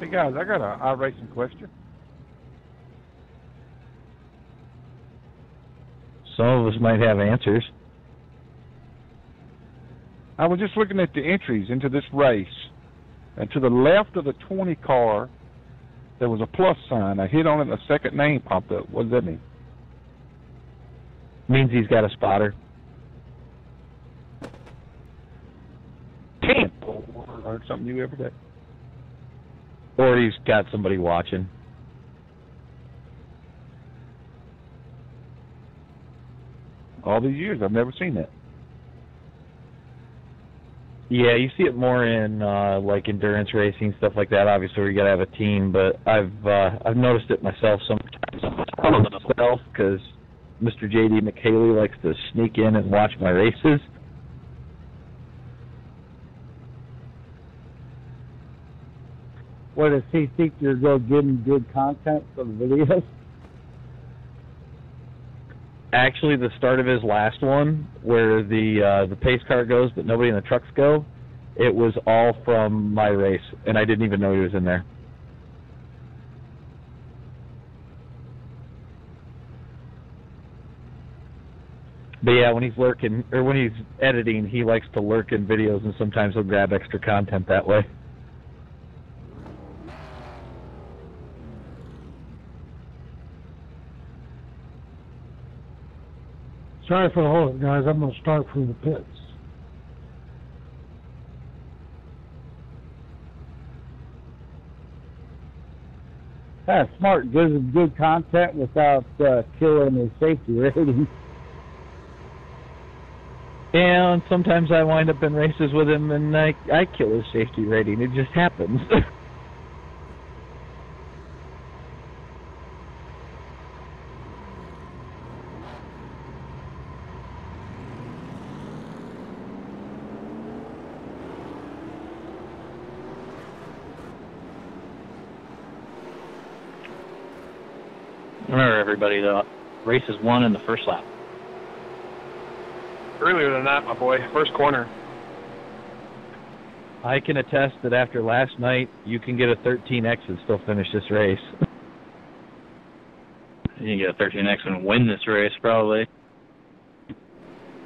Hey guys, I got a iRacing question. Some of us might have answers. I was just looking at the entries into this race, and to the left of the 20 car, there was a plus sign. I hit on it, and a second name popped up. What does that mean? Means he's got a spotter. Ten. Learn something new every day. Or he's got somebody watching. All these years, I've never seen that. Yeah, you see it more in uh like endurance racing stuff like that. Obviously, you got to have a team, but I've uh I've noticed it myself sometimes myself because Mr. JD McHaley likes to sneak in and watch my races. What does he think you're going to give him good content for the videos? Actually, the start of his last one, where the uh the pace car goes but nobody in the trucks go, it was all from my race, and I didn't even know he was in there. But yeah, when he's lurking or when he's editing, he likes to lurk in videos, and sometimes he'll grab extra content that way. Sorry for the hold up, guys. I'm going to start from the pits. That's smart. Gives him good content without uh, killing his safety rating. And sometimes I wind up in races with him, and I I kill his safety rating. It just happens. Remember, everybody, the race is won in the first lap. Earlier than that, my boy. First corner. I can attest that after last night, you can get a 13x and still finish this race. You can get a 13x and win this race, probably.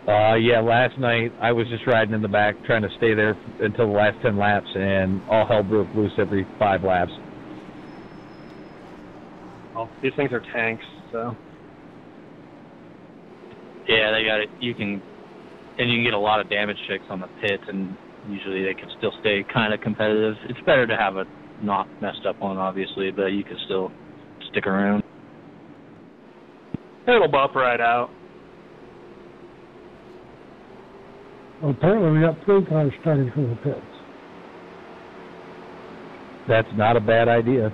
Uh, yeah, last night I was just riding in the back trying to stay there until the last 10 laps, and all hell broke loose every five laps. Well, these things are tanks, so. Yeah, they got it. You can, and you can get a lot of damage checks on the pits, and usually they can still stay kind of competitive. It's better to have a not messed up one, obviously, but you can still stick around. It'll bump right out. Well, apparently we got three cars starting from the pits. That's not a bad idea.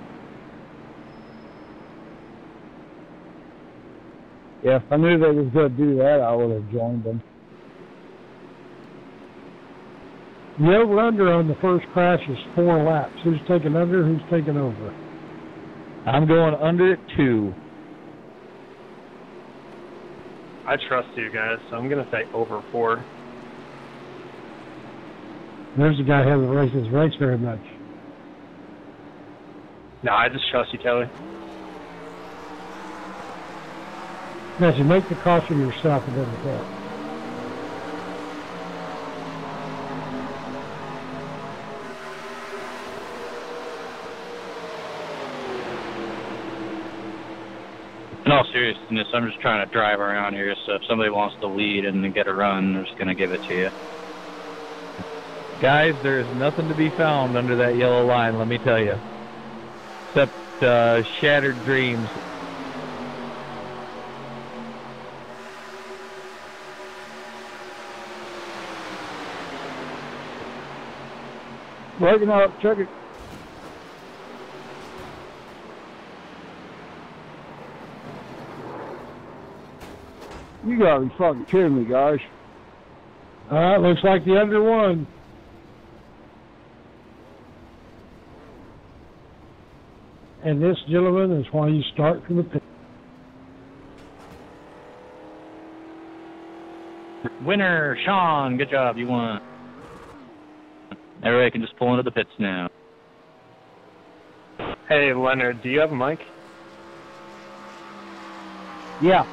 Yeah, if I knew they was going to do that, I would have joined them. The over under on the first crash is four laps. Who's taking under? Who's taking over? I'm going under at two. I trust you guys, so I'm gonna say over four. There's a guy who hasn't raced his race very much. No, I just trust you, Kelly. Yes, you make the caution yourself, it doesn't help. In all seriousness, I'm just trying to drive around here, so if somebody wants to lead and get a run, I'm just going to give it to you. Guys, there's nothing to be found under that yellow line, let me tell you. Except uh, shattered dreams. Working up, check it. You gotta be fucking kidding me, guys. All right, looks like the under one. And this, gentleman, is why you start from the pit. Winner, Sean, good job, you won. Everybody can just pull into the pits now. Hey, Leonard, do you have a mic? Yeah.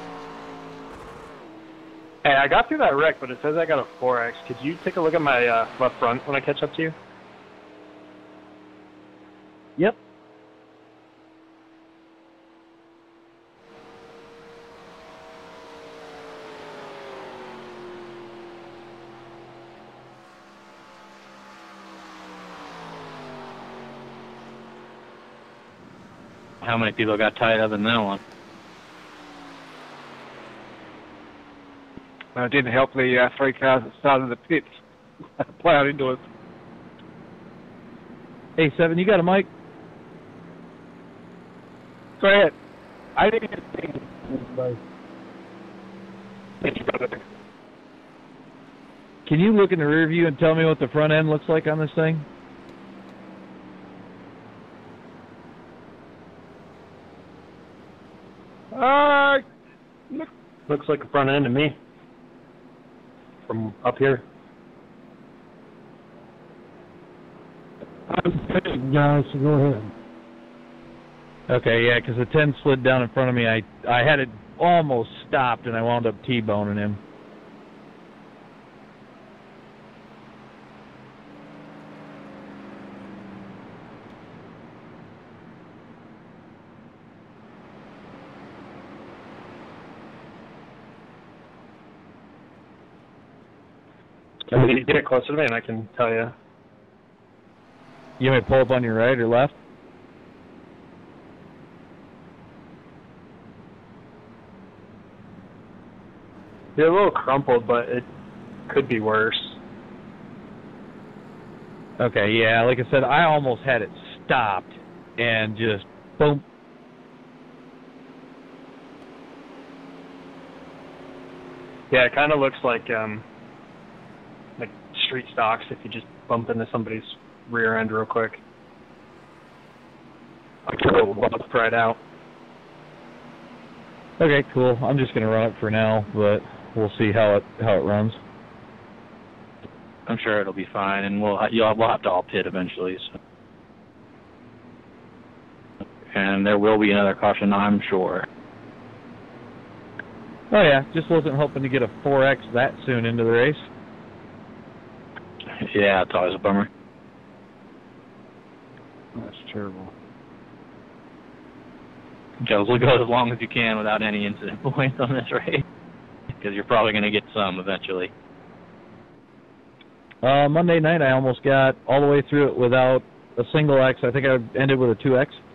Hey, I got through that wreck, but it says I got a 4X. Could you take a look at my uh, left front when I catch up to you? Yep. Many people got tied up in that one? Uh, it didn't help the uh, three cars at the side of the pits plowed into us. Hey, Seven, you got a mic? Go ahead. I didn't see anybody. Thank you, brother. Can you look in the rear view and tell me what the front end looks like on this thing? Uh, Looks like a front end to me. From up here. I'm pitching, guys, so go ahead. Okay, yeah, 'cause the 10 slid down in front of me. I I had it almost stopped, and I wound up T-boning him. I mean, you get closer to me and I can tell you. You may pull up on your right or left? You're a little crumpled, but it could be worse. Okay, yeah, like I said, I almost had it stopped and just boom. Yeah, it kind of looks like um, like street stocks if you just bump into somebody's rear end real quick. Like a little bump right out. Okay, cool. I'm just gonna run it for now, but we'll see how it how it runs. I'm sure it'll be fine, and we'll you'll we'll have to all pit eventually. So. And there will be another caution, I'm sure. Oh yeah, just wasn't hoping to get a 4X that soon into the race. Yeah, it's always a bummer. That's terrible. Joe's will go as long as you can without any incident points on this race, because you're probably going to get some eventually. Uh, Monday night, I almost got all the way through it without a single X. I think I ended with a 2X. Yeah,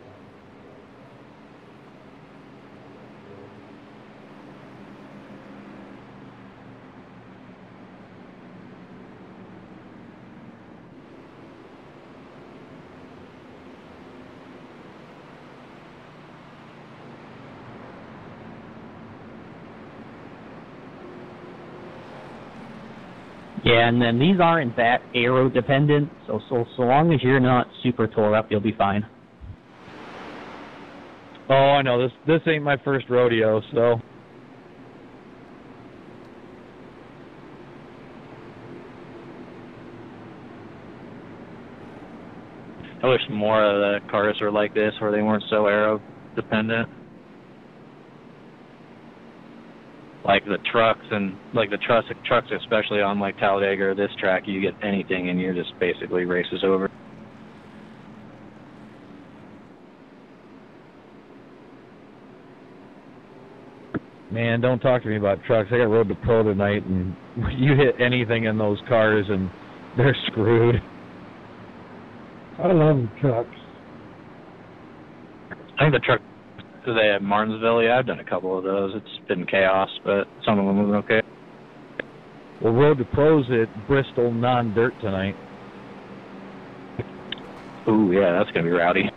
and then these aren't that aero dependent, so so so long as you're not super tore up, you'll be fine. Oh, I know this. This ain't my first rodeo, so I wish more of the cars were like this, where they weren't so aero dependent. Like the trucks and like the trucks, trucks especially on like Talladega or this track, you get anything and you're just basically races over. man, don't talk to me about trucks. I got road to pro tonight, and you hit anything in those cars, and they're screwed. I love the trucks. I think the truck they at Martinsville, yeah, I've done a couple of those. It's been chaos, but some of them have been okay. Well, road to pros at Bristol non-dirt tonight. Ooh, yeah, that's gonna be rowdy.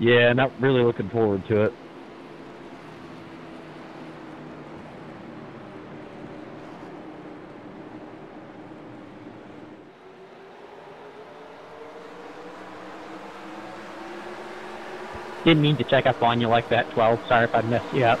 Yeah, not really looking forward to it. Didn't mean to check up on you like that, 12. Sorry if I messed you up.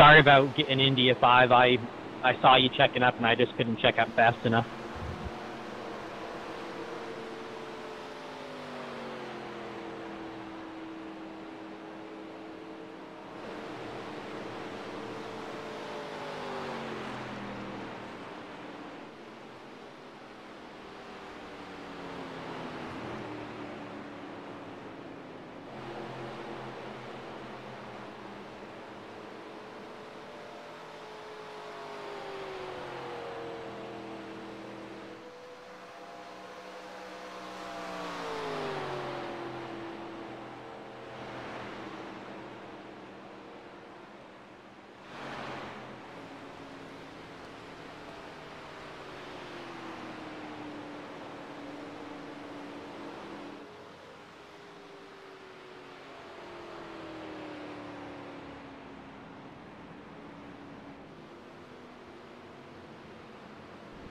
Sorry about getting India 5. I I saw you checking up and I just couldn't check up fast enough.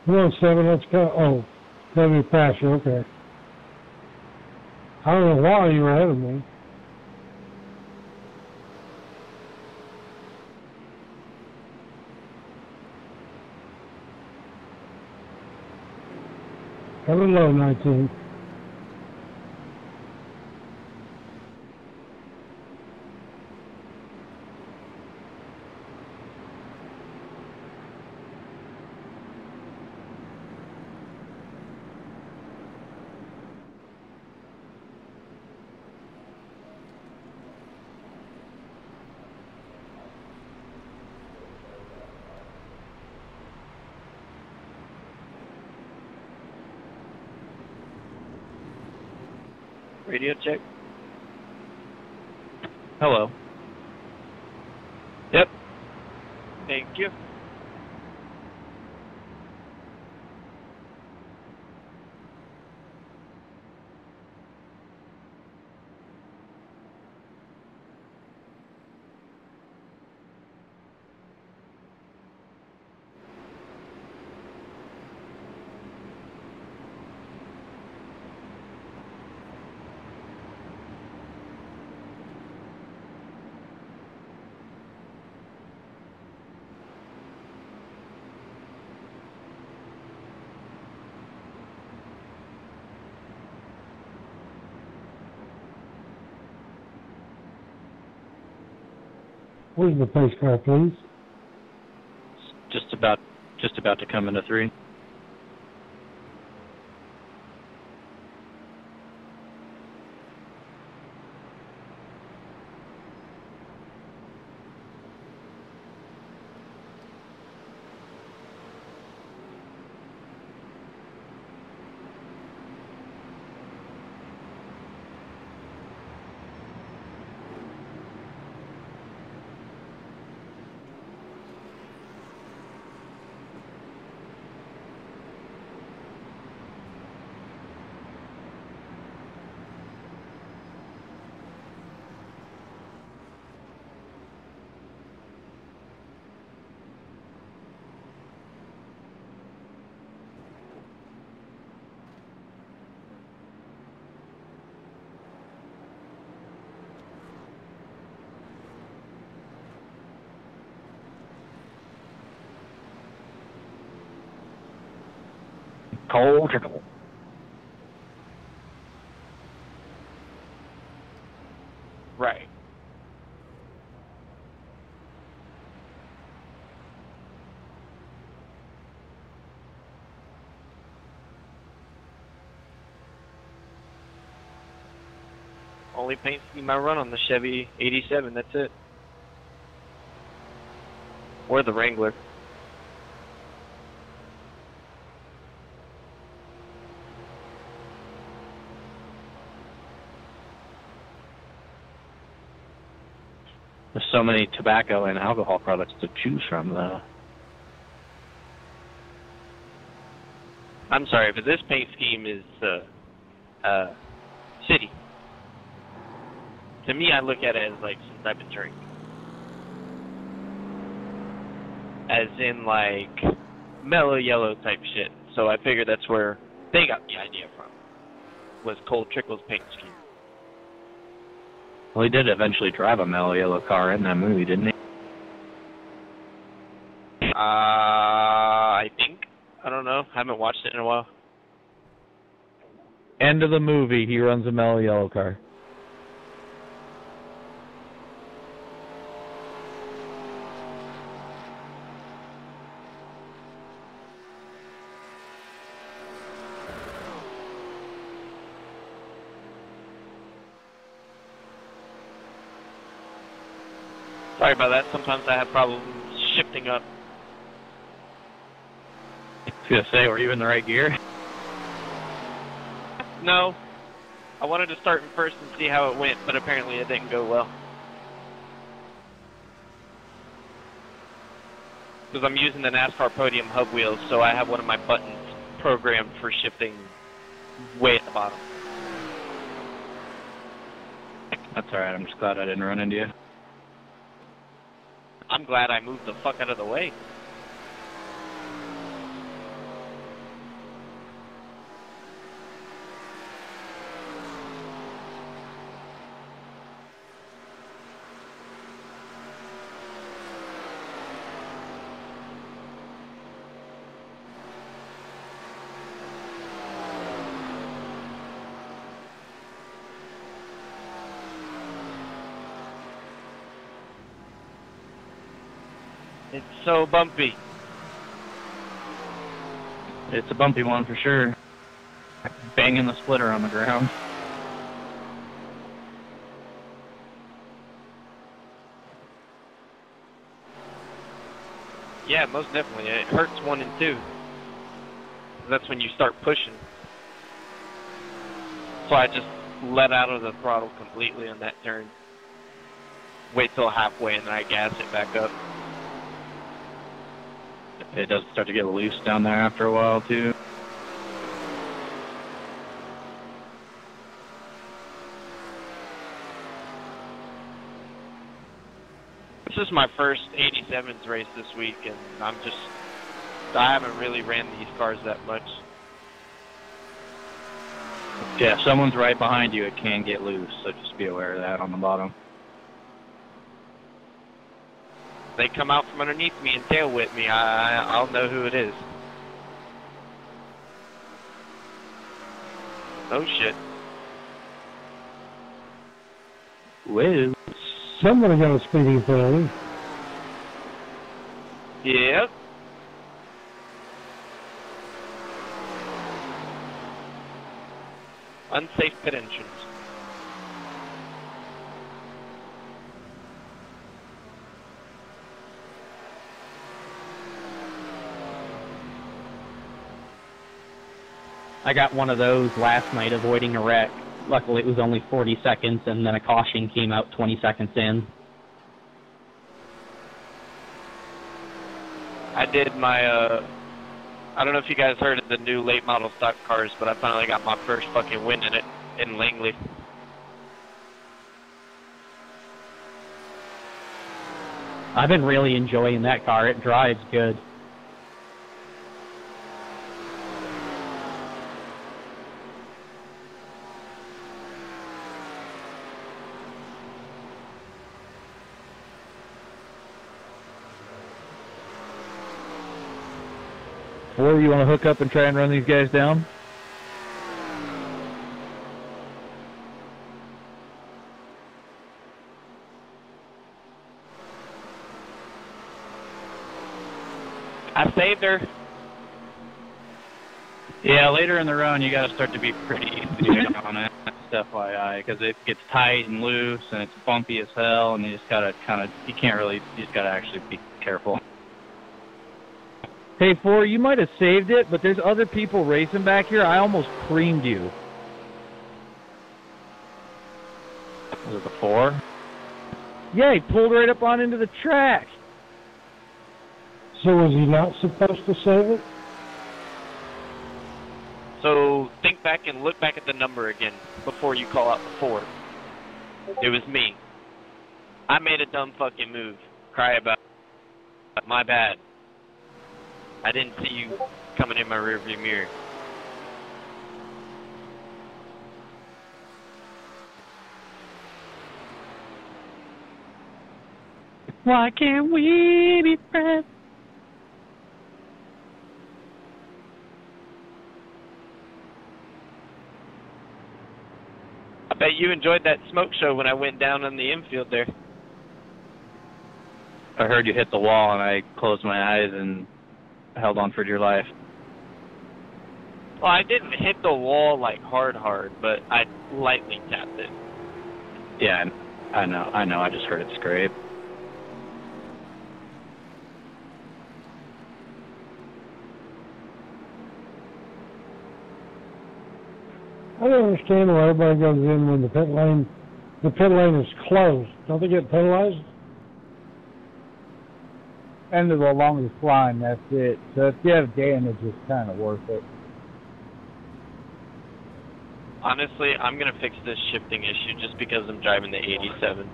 Come on, seven, let's go. Oh, pass you, okay. I don't know why you were ahead of me. Low, 19. Where's the pace car, please? Just about just about to come into three. Cole Trickle. Right. Only paint scheme I run on the Chevy 87, that's it. Or the Wrangler. So many tobacco and alcohol products to choose from, though. I'm sorry, but this paint scheme is uh, uh, city. To me, I look at it as like some type of drink, as in like Mello Yello type shit. So I figured that's where they got the idea from. Was Cole Trickle's paint scheme. Well, he did eventually drive a Mello Yello car in that movie, didn't he? Uh, I think. I don't know. I haven't watched it in a while. End of the movie, he runs a Mello Yello car. Sorry about that. Sometimes I have problems shifting up. I was gonna say, were you in the right gear? No. I wanted to start in first and see how it went, but apparently it didn't go well. Because I'm using the NASCAR Podium hub wheels, so I have one of my buttons programmed for shifting way at the bottom. That's alright, I'm just glad I didn't run into you. I'm glad I moved the fuck out of the way. It's so bumpy. It's a bumpy one for sure. Banging the splitter on the ground. Yeah, most definitely. It hurts one and two. That's when you start pushing. So I just let out of the throttle completely on that turn. Wait till halfway and then I gas it back up. It does start to get loose down there after a while too. This is my first 87s race this week, and I'm just. I haven't really ran these cars that much. Yeah, if someone's right behind you, it can get loose, so just be aware of that on the bottom. They come out from underneath me and tail whip me. I, I'll know who it is. Oh shit. Whoa. Somebody got a speeding penalty. Yep. Unsafe pit entrance. I got one of those last night avoiding a wreck. Luckily, it was only 40 seconds, and then a caution came out 20 seconds in. I did my uh I don't know if you guys heard of the new late model stock cars, but I finally got my first fucking win in it in Langley. I've been really enjoying that car. It drives good. Or you want to hook up and try and run these guys down? I saved her. Yeah, later in the run, you got to start to be pretty on it. FYI, because it gets tight and loose, and it's bumpy as hell, and you just gotta kind of, you can't really, you just gotta actually be careful. Hey, Four, you might have saved it, but there's other people racing back here. I almost creamed you. Was it the four? Yeah, he pulled right up on into the track. So was he not supposed to save it? So think back and look back at the number again before you call out the four. It was me. I made a dumb fucking move. Cry about it. My bad. I didn't see you coming in my rearview mirror. Why can't we be friends? I bet you enjoyed that smoke show when I went down on the infield there. I heard you hit the wall, and I closed my eyes and held on for dear life. Well, I didn't hit the wall like hard, hard, but I lightly tapped it. Yeah, I know, I know. I just heard it scrape. I don't understand why everybody goes in when the pit lane, the pit lane is closed. Don't they get penalized? End of the longest line, that's it. So if you have damage, it's kind of worth it. Honestly, I'm gonna fix this shifting issue just because I'm driving the 87.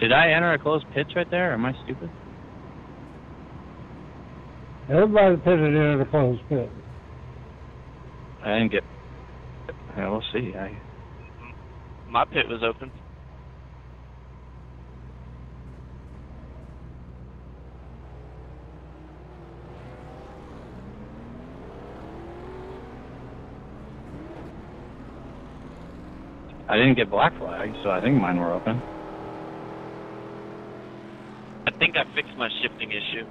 Did I enter a closed pitch right there? Am I stupid? Everybody pitted in at a closed pit. I didn't get. Yeah, we'll see. I My pit was open. I didn't get black flags, so I think mine were open. I think I fixed my shifting issue.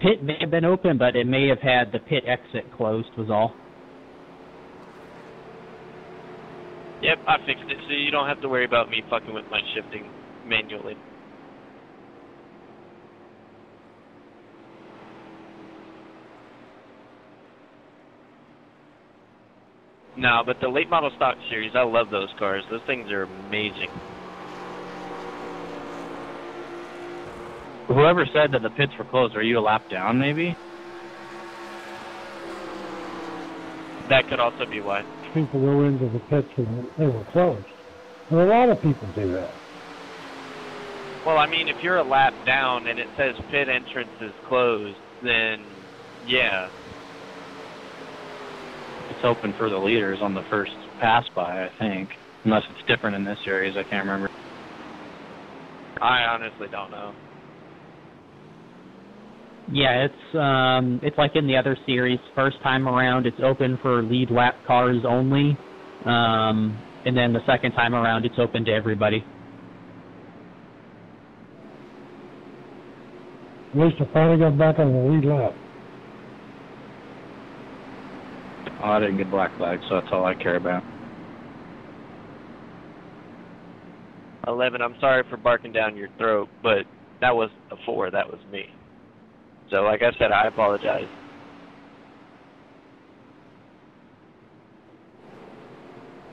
Pit may have been open, but it may have had the pit exit closed. Was all. Yep, I fixed it, so you don't have to worry about me fucking with my shifting manually. No, but the late model stock series, I love those cars. Those things are amazing. Whoever said that the pits were closed, are you a lap down, maybe? That could also be why. People go into the pits when they were closed. And a lot of people do that. Well, I mean, if you're a lap down and it says pit entrance is closed, then yeah. It's open for the leaders on the first pass by, I think. Unless it's different in this series, I can't remember. I honestly don't know. Yeah, it's um, it's like in the other series. First time around, it's open for lead lap cars only, um, and then the second time around, it's open to everybody. At least I finally got back on the lead lap. Oh, I didn't get black flag, so that's all I care about. Eleven. I'm sorry for barking down your throat, but that was a four. That was me. So, like I said, I apologize.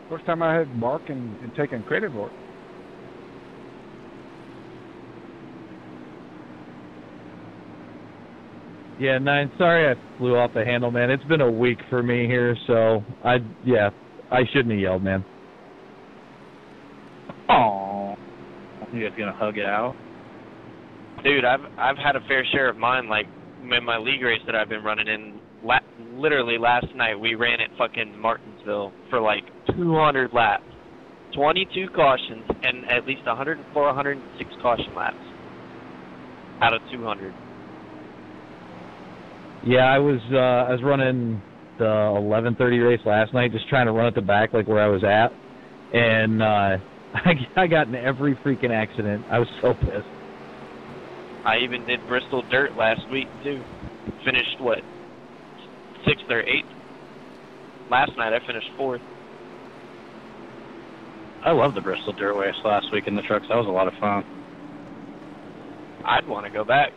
First time I had Mark and, and taking credit for it. Yeah, nine. Sorry, I flew off the handle, man. It's been a week for me here, so I yeah, I shouldn't have yelled, man. Oh, you guys gonna hug it out? Dude, I've I've had a fair share of mine. Like in my league race that I've been running in, la- literally last night we ran at fucking Martinsville for like 200 laps, 22 cautions, and at least 104, 106 caution laps out of 200. Yeah, I was uh I was running the 11:30 race last night, just trying to run at the back like where I was at, and uh I I got in every freaking accident. I was so pissed. I even did Bristol Dirt last week too. Finished what sixth or eighth. Last night I finished fourth. I love the Bristol Dirt Race last week in the trucks. That was a lot of fun. I'd want to go back.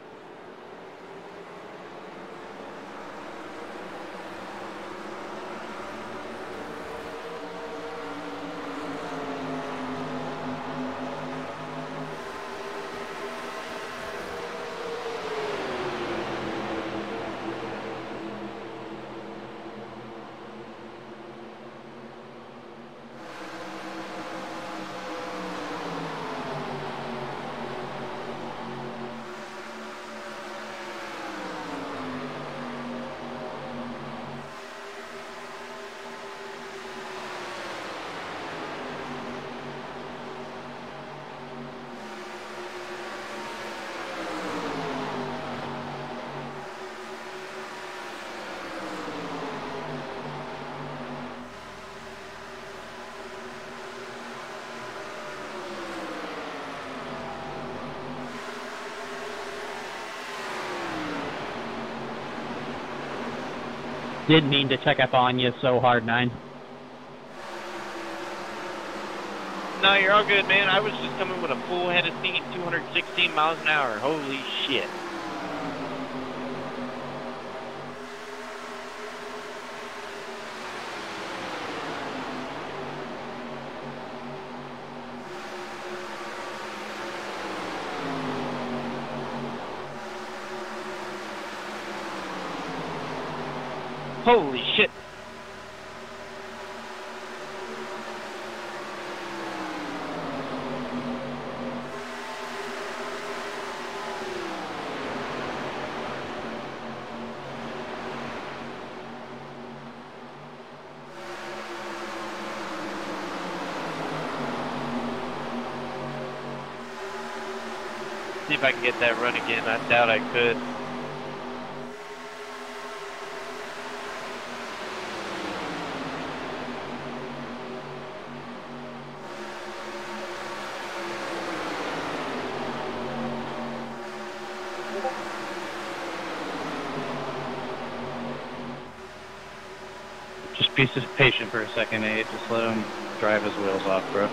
Didn't mean to check up on you so hard, Nine. No, you're all good, man. I was just coming with a full head of steam, 216 miles an hour. Holy shit. Holy shit. See if I can get that run again. I doubt I could. Just be patient for a second, Abe. Just let him drive his wheels off, bro.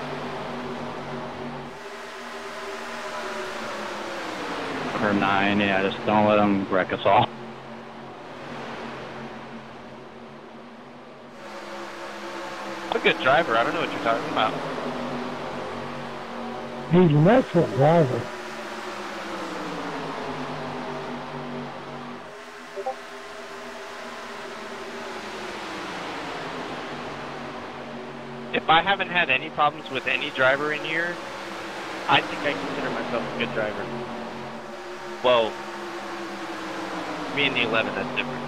Or nine, yeah. Just don't let him wreck us all. A good driver. I don't know what you're talking about. He's an excellent driver. I haven't had any problems with any driver in here, I think I consider myself a good driver. Well, me and the 11, that's different.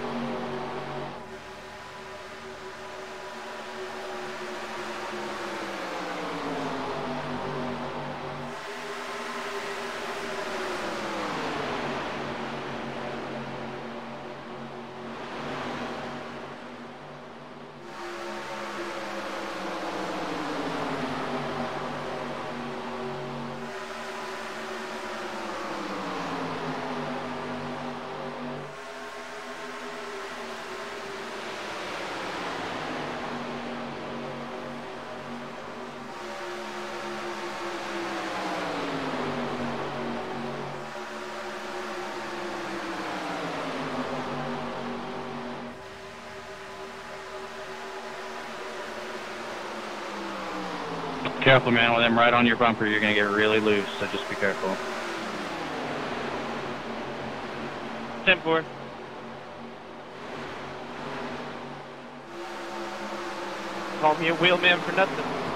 Careful, man. With them right on your bumper, you're gonna get really loose. So just be careful. 10-4. Call me a wheelman for nothing.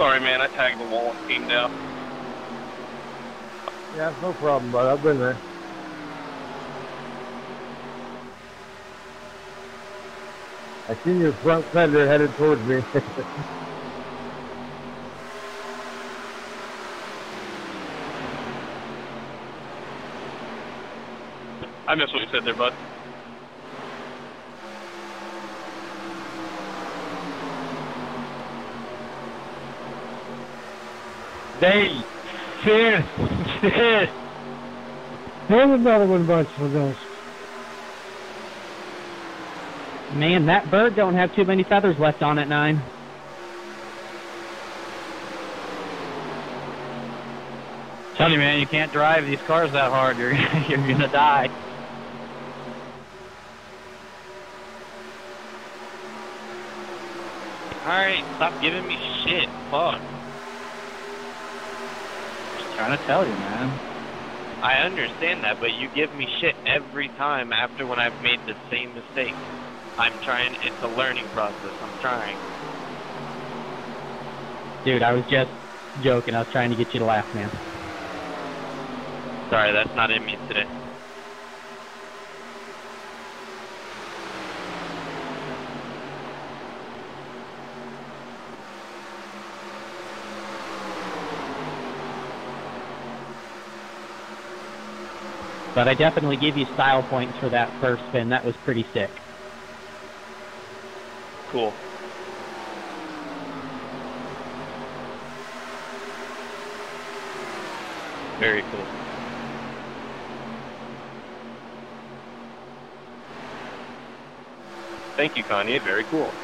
Sorry, man. I tagged the wall and came down. Yeah, no problem, bud. I've been there. I seen your front fender headed towards me. I missed what you said there, bud. They shit, shit. Here's another one bites the dust. Man, that bird don't have too many feathers left on it, nine. Tell you, man, you can't drive these cars that hard. You're you're gonna die. Alright, stop giving me shit. Fuck. Trying to tell you, man. I understand that, but you give me shit every time after when I've made the same mistake. I'm trying, it's a learning process. I'm trying. Dude, I was just joking. I was trying to get you to laugh, man. Sorry, that's not in me today. But I definitely give you style points for that first spin. That was pretty sick. Cool. Very cool. Thank you, Kanye. Very cool.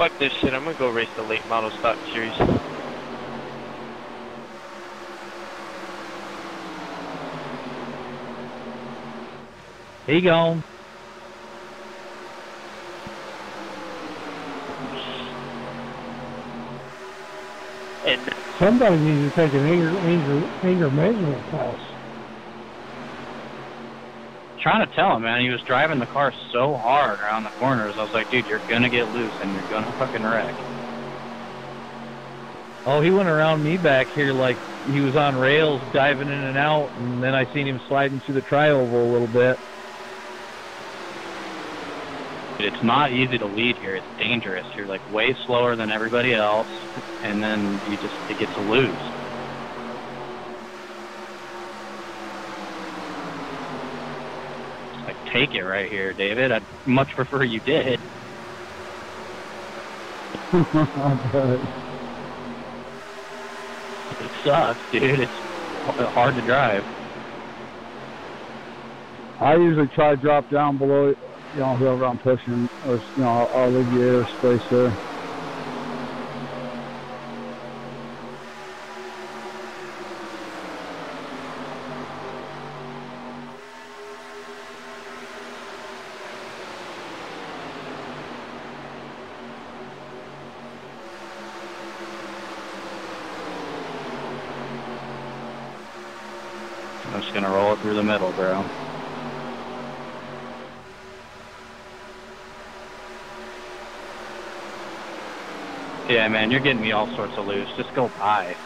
Fuck this shit. I'm gonna go race the late model stock series. He gone. And Somebody needs to take an anger, anger, anger measurement class. Trying to tell him, man. He was driving the car so hard around the corners. I was like, dude, you're gonna get loose and you're gonna fucking wreck. Oh, he went around me back here like he was on rails, diving in and out, and then I seen him sliding through the tri-oval a little bit. It's not easy to lead here. It's dangerous. You're like way slower than everybody else, and then you just it gets loose. Take it right here, David. I'd much prefer you did. It sucks, dude. It's hard to drive. I usually try to drop down below, you know, whoever I'm pushing, or you know, I'll, leave you airspace there. I'm just gonna roll it through the middle, bro. Yeah, man, you're getting me all sorts of loose. Just go by.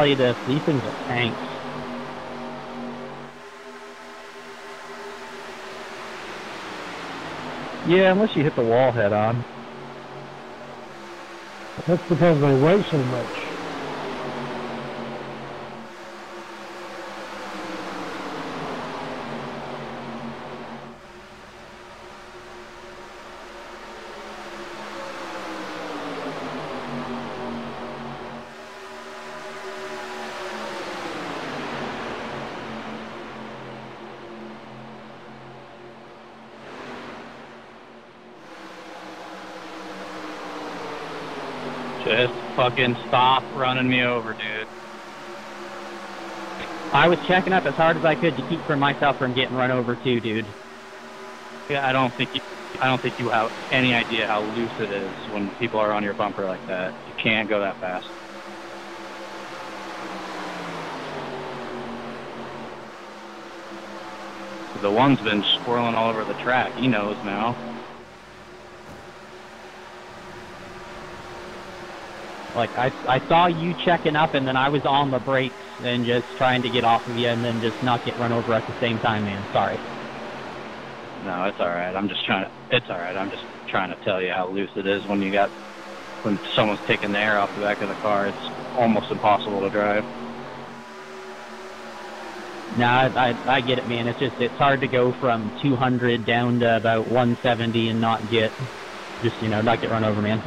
Tell you this, these things are tanks. Yeah, unless you hit the wall head on. That's because they weigh so much. Just fucking stop running me over, dude. I was checking up as hard as I could to keep from myself from getting run over too, dude. Yeah, I don't think you, I don't think you have any idea how loose it is when people are on your bumper like that. You can't go that fast. The one's been swirling all over the track. He knows now. Like I, I saw you checking up, and then I was on the brakes and just trying to get off of you, and then just not get run over at the same time, man. Sorry. No, it's all right. I'm just trying to. It's all right. I'm just trying to tell you how loose it is when you got when someone's taking the air off the back of the car. It's almost impossible to drive. No, I, I, I get it, man. It's just it's hard to go from 200 down to about 170 and not get just you know not get run over, man.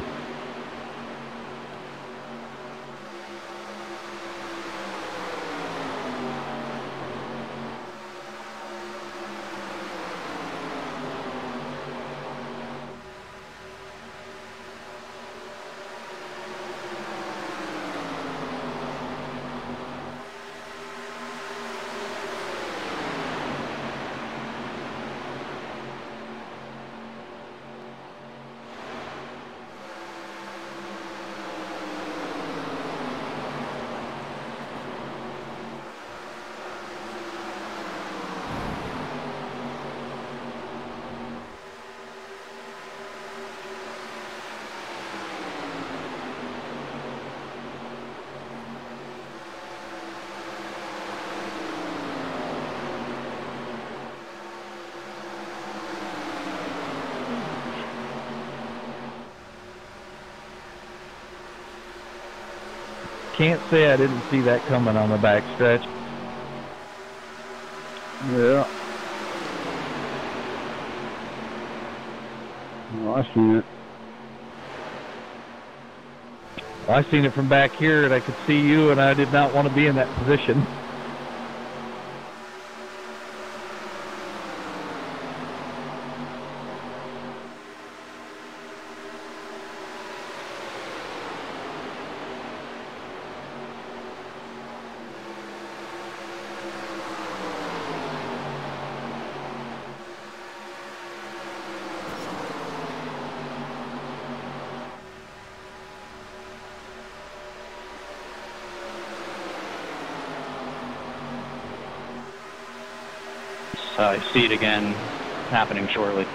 Can't say I didn't see that coming on the back stretch. Yeah. Oh, I seen it. I seen it from back here, and I could see you, and I did not want to be in that position. I see it again happening shortly.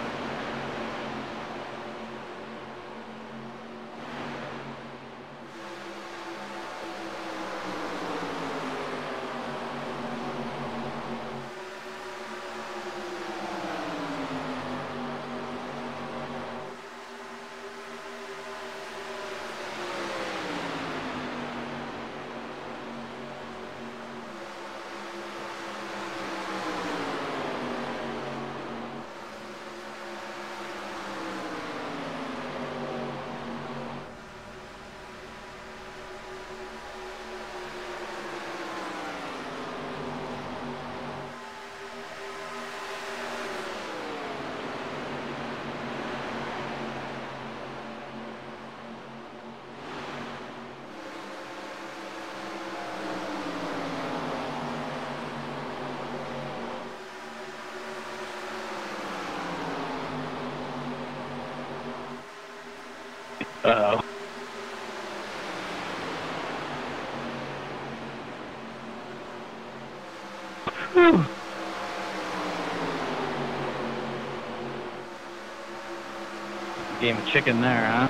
Chicken there, huh?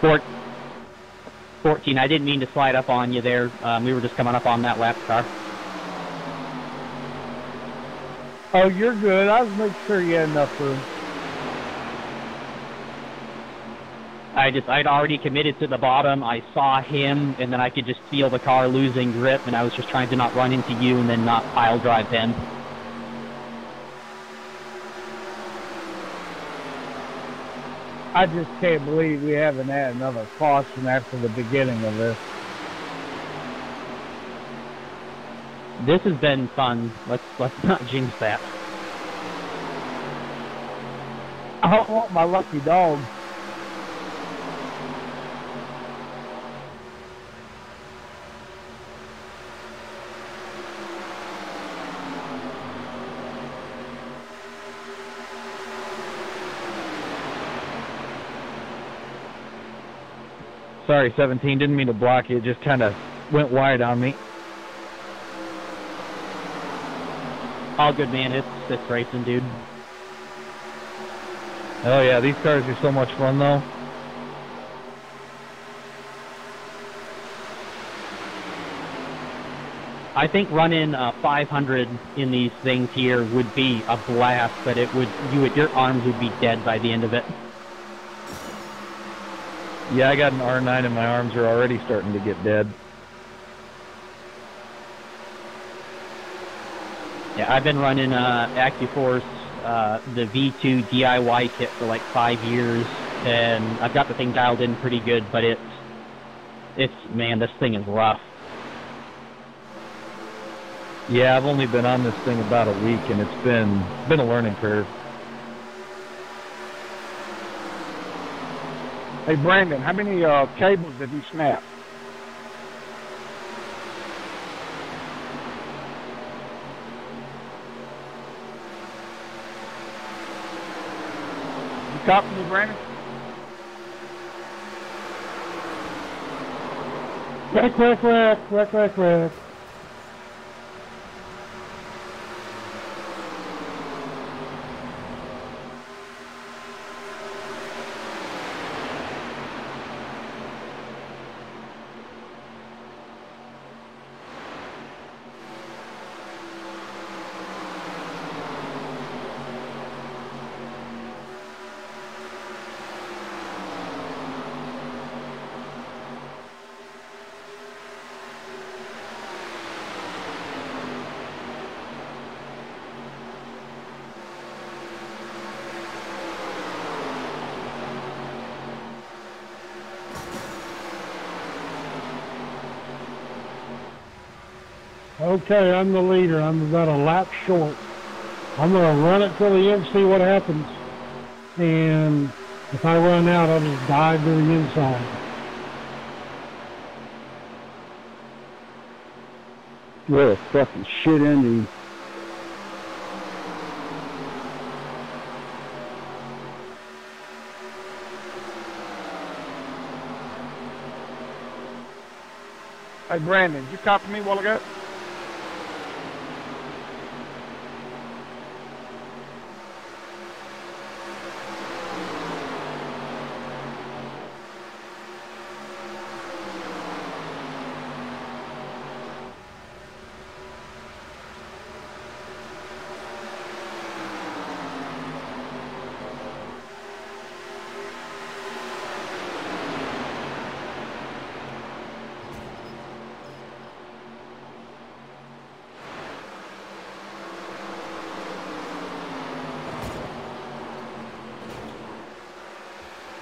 Fork. 14. I didn't mean to slide up on you there. Um, we were just coming up on that last car. Oh, you're good. I was making sure you had enough room. I just I'd already committed to the bottom. I saw him, and then I could just feel the car losing grip, and I was just trying to not run into you and then not pile drive him. I just can't believe we haven't had another caution after the beginning of this. This has been fun. Let's let's not jinx that. I don't want my lucky dog. Sorry, 17. Didn't mean to block you. It just kind of went wide on me. All good, man. It's it's racing, dude. Oh yeah, these cars are so much fun though. I think running uh, 500 in these things here would be a blast, but it would you would your arms would be dead by the end of it. Yeah, I got an R9 and my arms are already starting to get dead. Yeah, I've been running uh, AccuForce, uh, the V2 DIY kit for like five years, and I've got the thing dialed in pretty good, but it's, it's, man, this thing is rough. Yeah, I've only been on this thing about a week and it's been, been a learning curve. Hey, Brandon, how many uh, cables have you snapped? You copy me, Brandon? Wreck, wreck, wreck, wreck, wreck, wreck. Okay, I'm the leader. I'm about a lap short. I'm gonna run it till the end, see what happens. And if I run out, I'll just dive to the inside. What a fucking shit ending. Hey, Brandon, did you copy me a while ago?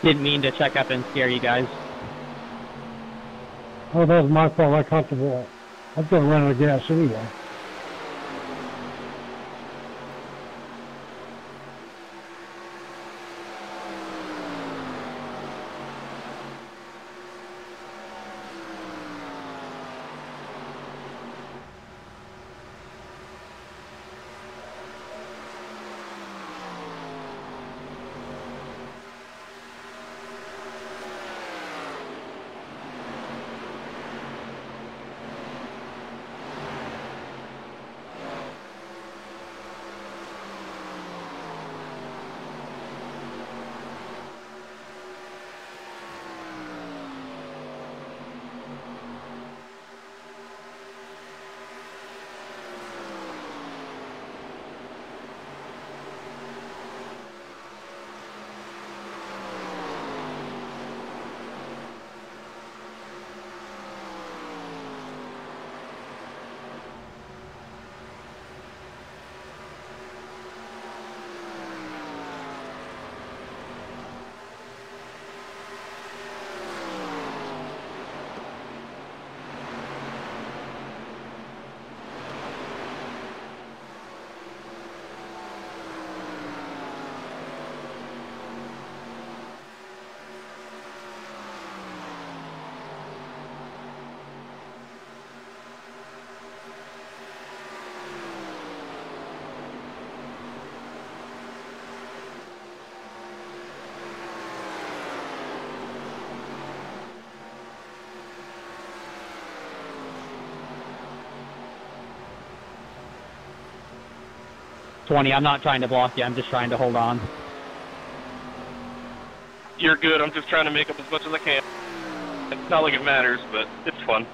Didn't mean to check up and scare you guys. Oh, that was my fault. I caught the ball. I was gonna run out of gas anyway. 20. I'm not trying to block you. I'm just trying to hold on. You're good. I'm just trying to make up as much as I can. It's not like it matters, but it's fun.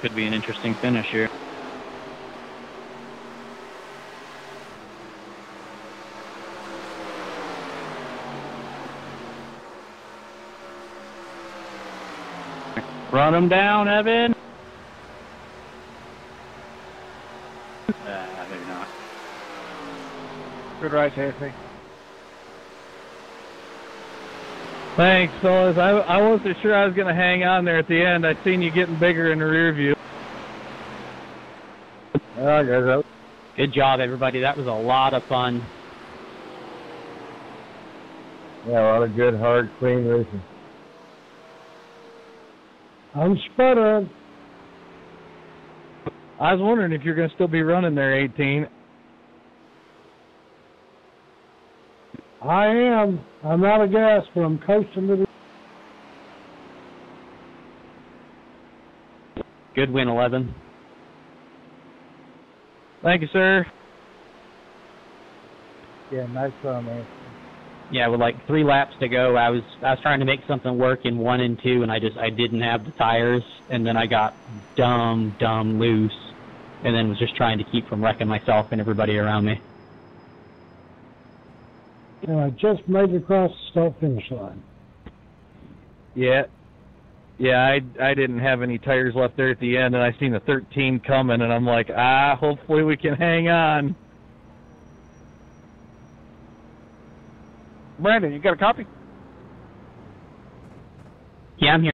Could be an interesting finish here. Run him down, Evan. Uh, maybe not. Good right, Anthony. Thanks, fellas. I I wasn't sure I was gonna hang on there at the end. I seen you getting bigger in the rear view. Oh, guys, Good job, everybody. That was a lot of fun. yeah, a lot of good, hard, clean racing. I'm sputtering. I was wondering if you're gonna still be running there, 18. I am. I'm out of gas, but I'm coasting to the. Good win, 11. Thank you, sir. Yeah, nice run, man. Yeah, with like three laps to go, I was I was trying to make something work in one and two, and I just I didn't have the tires, and then I got dumb, dumb loose, and then was just trying to keep from wrecking myself and everybody around me. And I just made it across the start finish line. Yeah. Yeah, I I didn't have any tires left there at the end, and I seen the 13 coming, and I'm like, ah, hopefully we can hang on. Brandon, you got a copy? Yeah, I'm here.